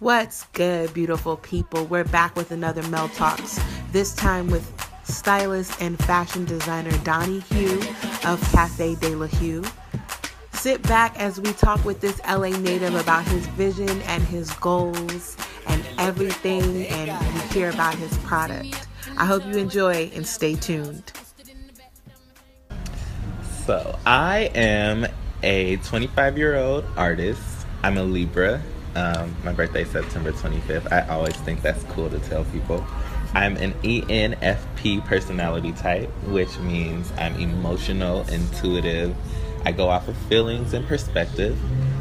What's good, beautiful people? We're back with another Mel Talks, this time with stylist and fashion designer Donnie Hue of Cafe de la Hue. Sit back as we talk with this LA native about his vision and his goals and everything, and you hear about his product. I hope you enjoy and stay tuned. So, I am a 25 year old artist. I'm a Libra. Um, my birthday September 25th. I always think that's cool to tell people. I'm an ENFP personality type, which means I'm emotional, intuitive. I go off of feelings and perspective.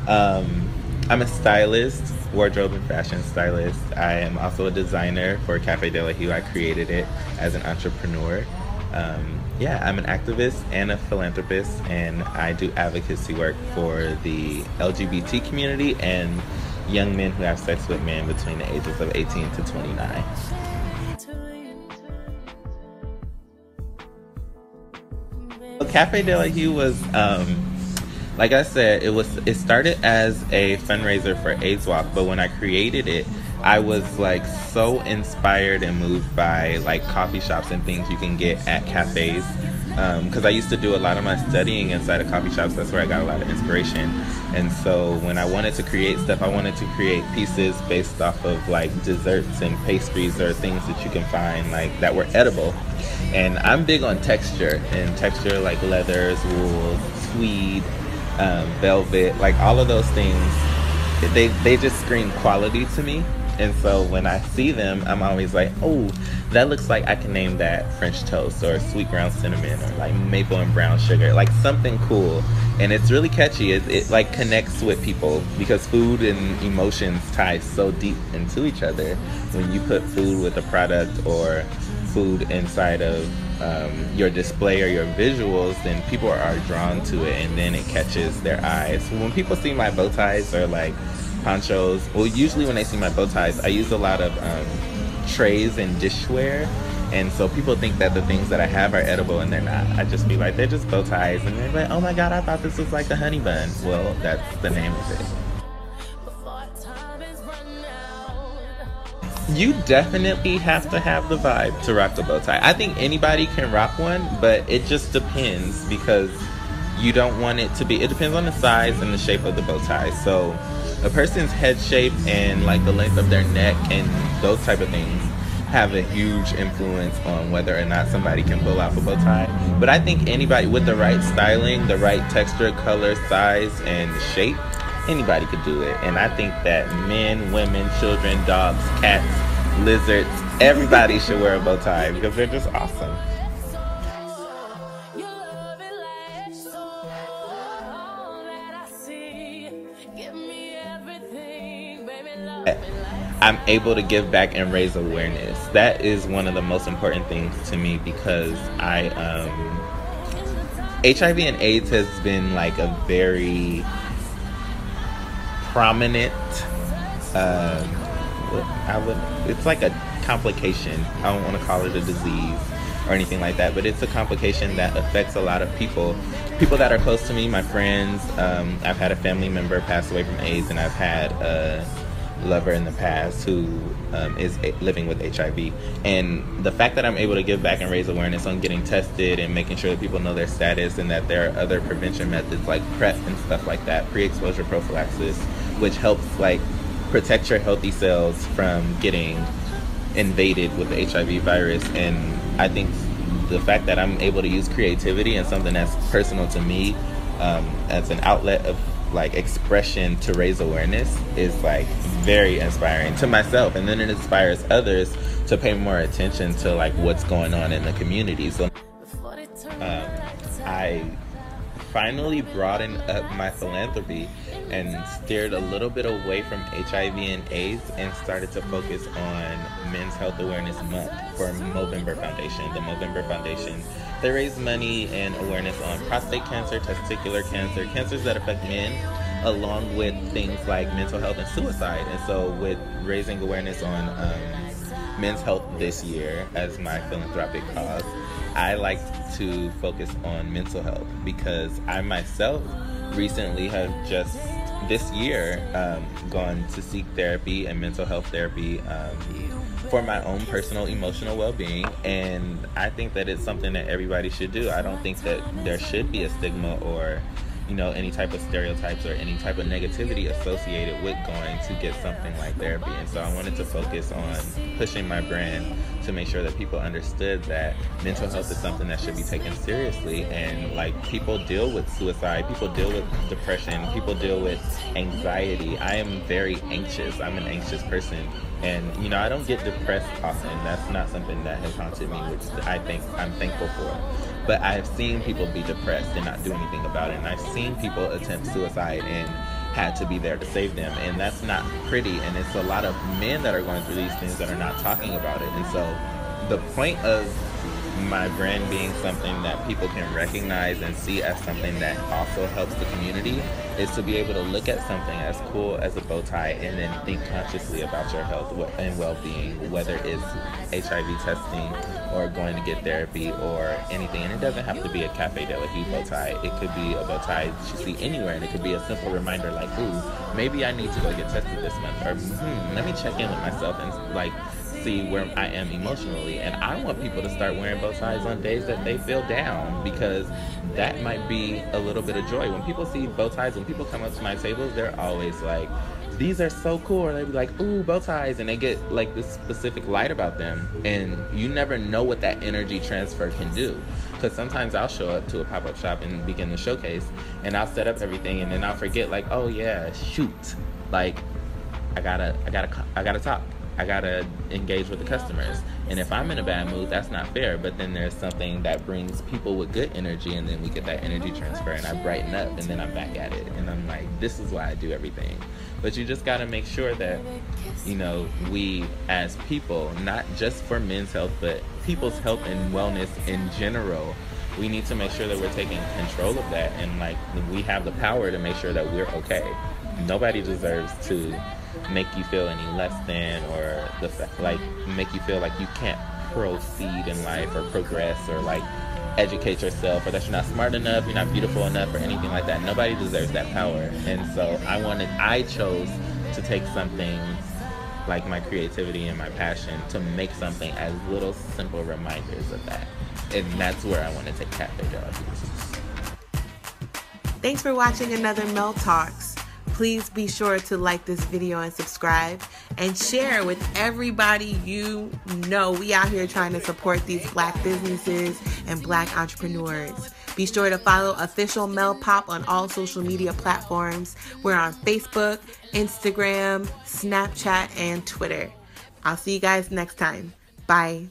Um, I'm a stylist, wardrobe and fashion stylist. I am also a designer for Cafe de la Hue. I created it as an entrepreneur. Um, yeah, I'm an activist and a philanthropist, and I do advocacy work for the LGBT community and young men who have sex with men between the ages of 18 to 29. Cafe de la Hue was, um, like I said, it was. It started as a fundraiser for AIDS Walk, but when I created it, I was like so inspired and moved by like coffee shops and things you can get at cafes. Because um, I used to do a lot of my studying inside of coffee shops. That's where I got a lot of inspiration. And so when I wanted to create stuff, I wanted to create pieces based off of like desserts and pastries or things that you can find like that were edible. And I'm big on texture and texture like leathers, wool, tweed, um, velvet, like all of those things. They they just scream quality to me. And so when I see them, I'm always like, oh, that looks like I can name that French toast or sweet ground cinnamon or like maple and brown sugar, like something cool. And it's really catchy. It, it like connects with people because food and emotions tie so deep into each other. When you put food with a product or food inside of um, your display or your visuals, then people are drawn to it and then it catches their eyes. When people see my bow ties or like ponchos. Well, usually when I see my bow ties, I use a lot of um, trays and dishware. And so people think that the things that I have are edible and they're not. I just be like, they're just bow ties. And they're like, oh my God, I thought this was like a honey bun. Well, that's the name of it. You definitely have to have the vibe to rock the bow tie. I think anybody can rock one, but it just depends because you don't want it to be, it depends on the size and the shape of the bow tie. So a person's head shape and like the length of their neck and those type of things have a huge influence on whether or not somebody can pull off a bow tie. But I think anybody with the right styling, the right texture, color, size, and shape, anybody could do it. And I think that men, women, children, dogs, cats, lizards, everybody should wear a bow tie because they're just awesome. I'm able to give back and raise awareness. That is one of the most important things to me because I um, HIV and AIDS has been like a very prominent. Uh, I would. It's like a complication. I don't want to call it a disease or anything like that, but it's a complication that affects a lot of people. People that are close to me, my friends. Um, I've had a family member pass away from AIDS, and I've had. Uh, lover in the past who um, is living with HIV. And the fact that I'm able to give back and raise awareness on getting tested and making sure that people know their status and that there are other prevention methods like PrEP and stuff like that, pre-exposure prophylaxis, which helps like protect your healthy cells from getting invaded with the HIV virus. And I think the fact that I'm able to use creativity and something that's personal to me um, as an outlet of like expression to raise awareness is like very inspiring to myself. And then it inspires others to pay more attention to like what's going on in the community. So um, i finally broadened up my philanthropy and steered a little bit away from hiv and aids and started to focus on men's health awareness month for movember foundation the movember foundation they raise money and awareness on prostate cancer, testicular cancer, cancers that affect men, along with things like mental health and suicide. And so, with raising awareness on um, men's health this year as my philanthropic cause, I like to focus on mental health because I myself recently have just this year um, gone to seek therapy and mental health therapy um, for my own personal emotional well-being. And i think that it's something that everybody should do. I don't think that there should be a stigma or you know any type of stereotypes or any type of negativity associated with going to get something like therapy. And so i wanted to focus on pushing my brand to make sure that people understood that mental health is something that should be taken seriously. And like people deal with suicide people deal with depression people deal with anxiety. I am very anxious. I'm an anxious person. And you know i don't get depressed often. That's not something that has haunted me which i think i'm thankful for. But I've seen people be depressed and not do anything about it. And I've seen people attempt suicide and had to be there to save them. And that's not pretty. And it's a lot of men that are going through these things that are not talking about it. And so the point of my brand being something that people can recognize and see as something that also helps the community is to be able to look at something as cool as a bow tie and then think consciously about your health and well-being whether it's hiv testing or going to get therapy or anything. And it doesn't have to be a cafe de la hue bow tie. It could be a bow tie you see anywhere and it could be a simple reminder like ooh maybe i need to go get tested this month or hmm, let me check in with myself and like see where I am emotionally. And I want people to start wearing bow ties on days that they feel down because that might be a little bit of joy. When people see bow ties, when people come up to my tables, they're always like, these are so cool. And they be like, ooh, bow ties. And they get like this specific light about them. And you never know what that energy transfer can do. Because sometimes I'll show up to a pop up shop and begin the showcase and I'll set up everything and then I'll forget, like, oh yeah, shoot. Like, I gotta, I gotta, I gotta talk. I gotta engage with the customers. And if I'm in a bad mood, that's not fair. But then there's something that brings people with good energy, and then we get that energy transfer, and I brighten up, and then I'm back at it. And I'm like, this is why I do everything. But you just gotta make sure that, you know, we as people, not just for men's health, but people's health and wellness in general, we need to make sure that we're taking control of that and like we have the power to make sure that we're okay. Nobody deserves to make you feel any less than or the like make you feel like you can't proceed in life or progress or like educate yourself or that you're not smart enough, you're not beautiful enough or anything like that. Nobody deserves that power. And so I wanted I chose to take something like my creativity and my passion to make something as little simple reminders of that. And that's where I want to take Cafe Dog. Thanks for watching another Mel Talks. Please be sure to like this video and subscribe and share with everybody you know. We out here trying to support these black businesses and black entrepreneurs. Be sure to follow official Mel Pop on all social media platforms. We're on Facebook, Instagram, Snapchat, and Twitter. I'll see you guys next time. Bye.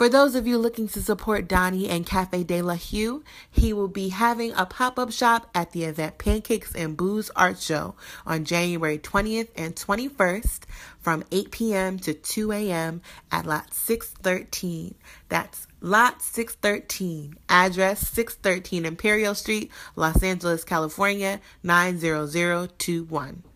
For those of you looking to support Donnie and Cafe de la Hue, he will be having a pop up shop at the event Pancakes and Booze Art Show on January 20th and 21st from 8 p.m. to 2 a.m. at Lot 613. That's Lot 613, address 613 Imperial Street, Los Angeles, California 90021.